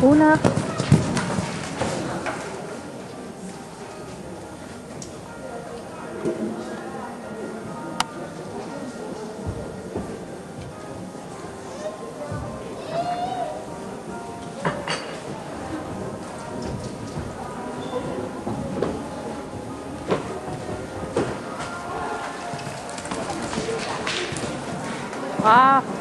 Kuna. Ah.